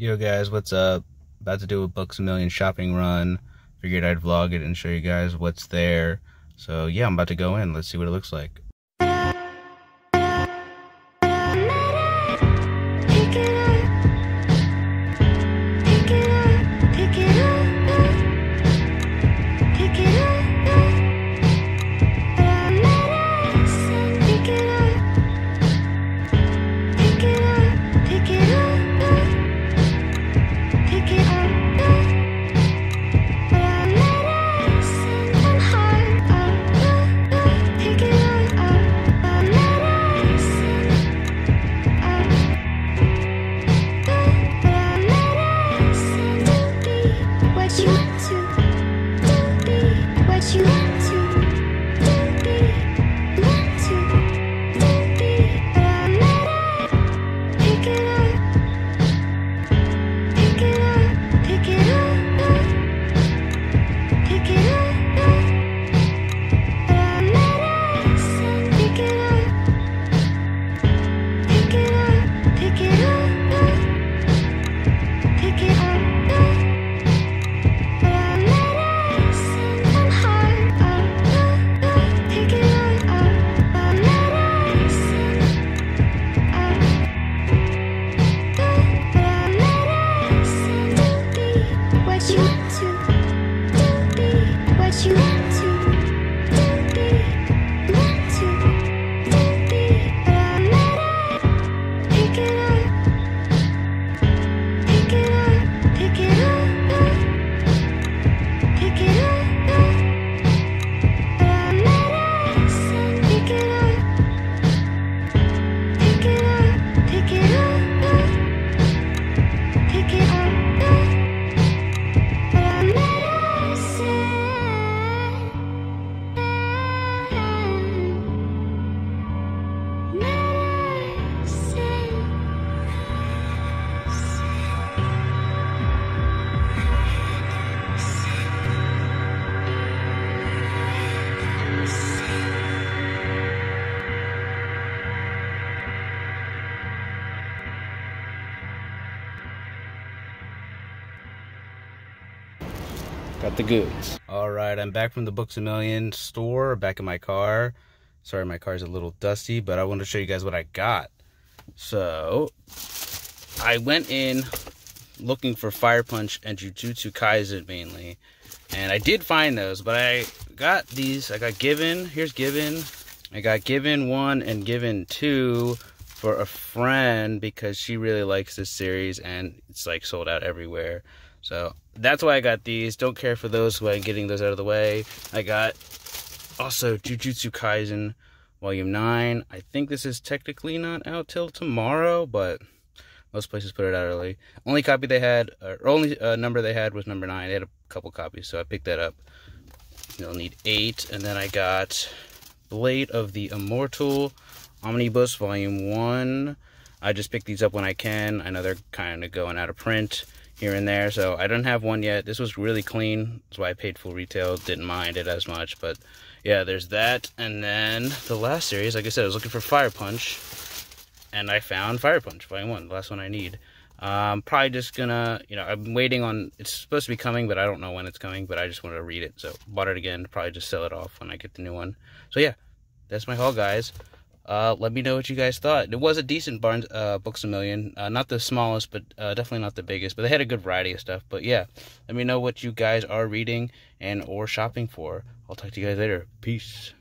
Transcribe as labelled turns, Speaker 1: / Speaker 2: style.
Speaker 1: Yo guys, what's up? About to do a Books a Million shopping run. Figured I'd vlog it and show you guys what's there. So yeah, I'm about to go in. Let's see what it looks like. Got the goods. All right, I'm back from the Books a Million store, back in my car. Sorry, my car's a little dusty, but I want to show you guys what I got. So, I went in looking for Fire Punch and Jujutsu Kaisen mainly. And I did find those, but I got these. I got Given. Here's Given. I got Given 1 and Given 2 for a friend because she really likes this series and it's like sold out everywhere. So that's why I got these. Don't care for those who I'm getting those out of the way. I got also Jujutsu Kaisen Volume 9. I think this is technically not out till tomorrow, but most places put it out early. Only copy they had, or only uh, number they had was number 9. They had a couple copies, so I picked that up. You'll need 8. And then I got Blade of the Immortal Omnibus Volume 1. I just pick these up when I can. I know they're kind of going out of print here and there. So I don't have one yet. This was really clean. That's why I paid full retail. Didn't mind it as much. But yeah, there's that. And then the last series, like I said, I was looking for Fire Punch. And I found Fire Punch, Volume 1, the last one I need. Um, probably just gonna, you know, I'm waiting on, it's supposed to be coming, but I don't know when it's coming, but I just want to read it. So bought it again, probably just sell it off when I get the new one. So yeah, that's my haul, guys. Uh, let me know what you guys thought. It was a decent Barnes uh, Books a Million. Uh, not the smallest, but uh, definitely not the biggest. But they had a good variety of stuff. But yeah, let me know what you guys are reading and or shopping for. I'll talk to you guys later. Peace.